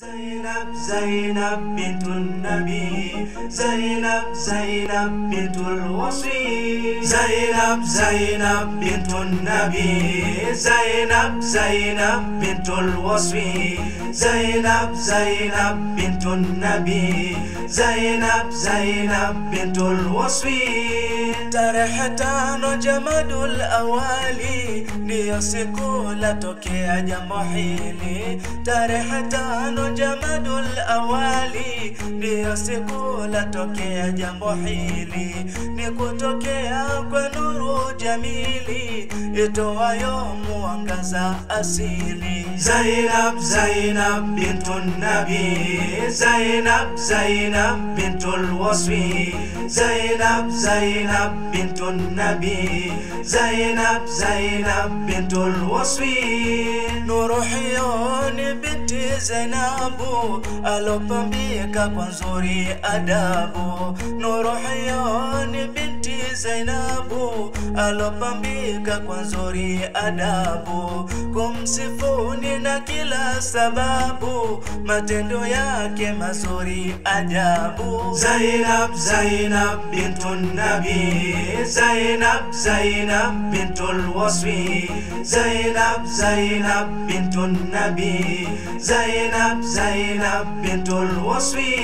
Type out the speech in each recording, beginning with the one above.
زينب زينب بنت النبي. زينب زينب بنت الوصي. زينب زينب بنت النبي. زينب زينب بنت الوصي. زينب زينب بنت النبي. زينب زينب بنت الوصي. tano Jamadul Awali ndiyo siku latokea jambo hili. Tarehe jamadul awali, ndiyo siku latokea jambo hili, ni kutokea kwa nuru jamili itowayo mwangaza asili. Zainab, Zainab bintu nabi, Zainab, Zainab bintu waswi, Zainab, Zainab bintu nabi, Zainab, Zainab bintu waswi, nuru hiyo ni bintu Zainabu alopambika kwa nzuri adabu, nuru hayoni binti Zainabu alopambika kwa nzuri adabu, kumsifuni na kila sababu, matendo yake mazuri ajabu. Zainab, Zainab bintun nabi, Zainab, Zainab bintul waswi, Zainab, Zainab bintun nabi, Zainab, Zainab Zainab bintul wasfi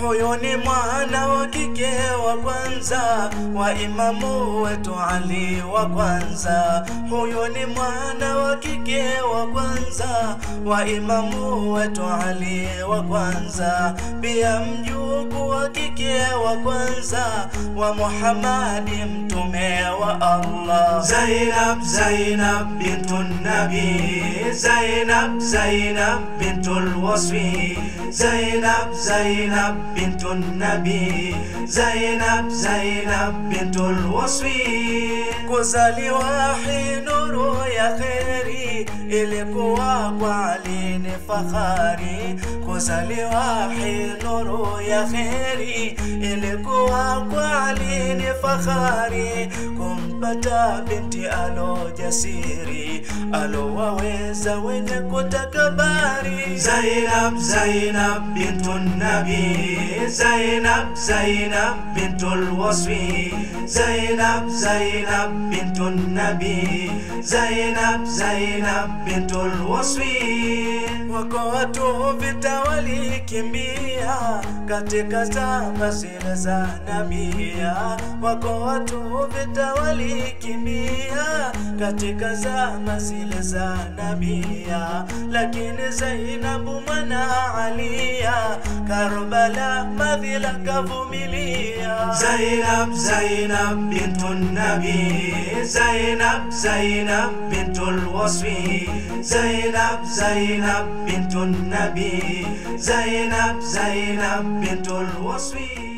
huyuni mwana wa kike wa kwanza wa imamu wetu Ali wa kwanza. Huyuni mwana wa kike wa kwanza wa imamu wetu Ali wa kwanza. Pia mjuku wa kike wa kwanza wa Muhammadi mtume wa Allah Zainab Zainab bintu nabi Zainab Zainab bintul wasfi Zainab Zainab bintu nabi Zainab Zainab bintul wasfi kuzaliwa nuru ya kheri ilikuwa kwa Ali ni fahari وزالي وحي نورو يا خيري. إليك وقو عليني فخاري كم بتا بنتي ألو جسيري. ألو وويزا وينك وتكباري زينب زينب بنت النبي. زينب زينب بنت الوصفي. زينب زينب بنت النبي. زينب زينب بنت الوصفي. وكواتو في walikimbia katika zama zile za namia, wako watu vita walikimbia katika zama zile za nabia lakini Zainabu mwana Alia Karbala madhila kavumilia Zainab Zainab bintu nabi Zainab Zainab bintul wasfi Zainab Zainab bintu nabi Zainab Zainab bintul wasfi